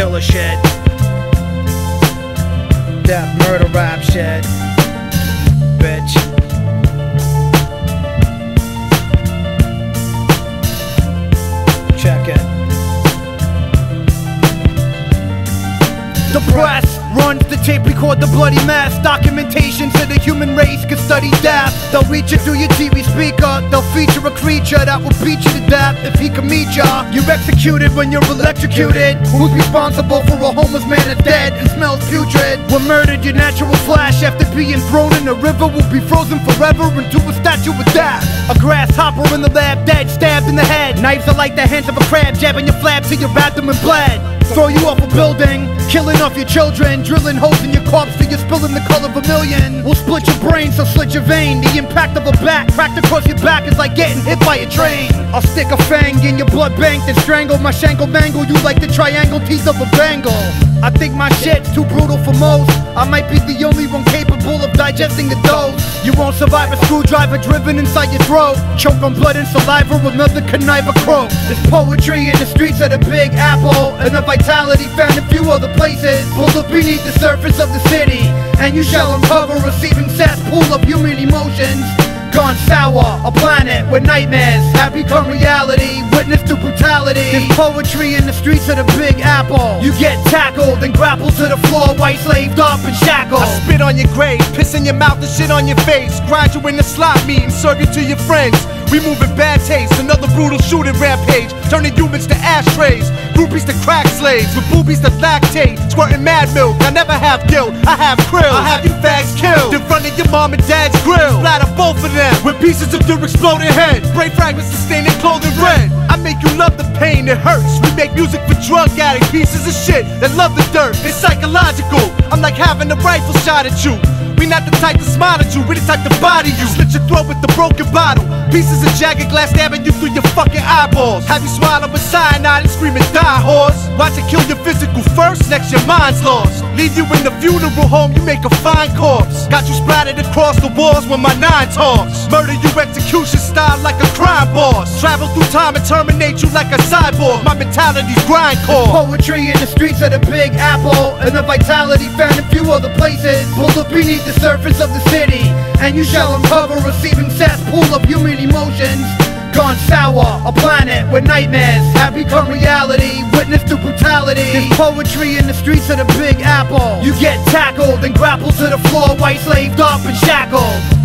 killer shit. Death murder rap shit. Bitch. Check it. The press runs the tape, record the bloody mess. Documentation so the human race can study death. They'll reach it through your TV speaker. They'll feature a creature that will beat you to death if he can meet ya. You're executed when you're electrocuted. Who's responsible for a homeless man that's dead and smells putrid? When murdered, your natural flash after being thrown in a river will be frozen forever into a statue of death. A grasshopper in the lab, dead, stabbed in the head. Knives are like the hands of a crab, jabbing your flab till your abdomen bled. Throw you off a building, killing off your children, drilling holes in your corpse till you're spilling the color of a million. We'll split your brain, so slit your vein. The impact of a bat cracked across your back is like getting hit by a train. I'll stick a fang in your blood bank and strangle my shankle mangle you like the triangle teeth of a bangle. I think my shit's too brutal for most. I might be the only one capable of digesting the dose. You won't survive a screwdriver driven inside your throat. Choke on blood and saliva, with another conniver croak. There's poetry in the streets of the Big Apple, and the vitality found in few other places. Pull up beneath the surface of the city, and you shall uncover a seething cesspool of human emotions. Gone sour, a planet where nightmares have become reality. Witness to brutality. There's poetry in the streets of the Big Apple. You get tackled and grappled to the floor, white slaved up and shackled. I spit on your grave, piss in your mouth and shit on your face. Grind you in the slot meeting, serve you to your friends. We moving bad taste, another brutal shooting rampage. Turning humans to ashtrays, groupies to crack slaves, with boobies to lactate. Squirting mad milk, I never have guilt, I have krill. I have you fags killed in front of your mom and dad's grill. Splatter both of them with pieces of your exploding head. Brain fragments to stain their clothing red. I make you love the pain, it hurts. We make music for drug addicts, pieces of shit that love the dirt. It's psychological. I'm like having a rifle shot at you. We not the type to smile at you, we the type to body you. Slit your throat with the broken bottle. Pieces of jagged glass stabbing you through your fucking eyeballs. Have you swallowing with cyanide and screaming, die, horse. Watch it kill your physical first, next your mind's lost. Leave you in the funeral home, you make a fine corpse. Got you splattered across the walls when my nine talks. Murder you execution style like a crime boss. Travel through time and terminate you like a cyborg. My mentality's grindcore. Poetry in the streets of the Big Apple, and the vitality found in few other places. Pull up beneath the surface of the city, and you shall uncover a seething cesspool of human emotions. Gone sour, a planet where nightmares have become reality. Witness to brutality. There's poetry in the streets of the Big Apple. You get tackled and grappled to the floor, white slaved up and shackled.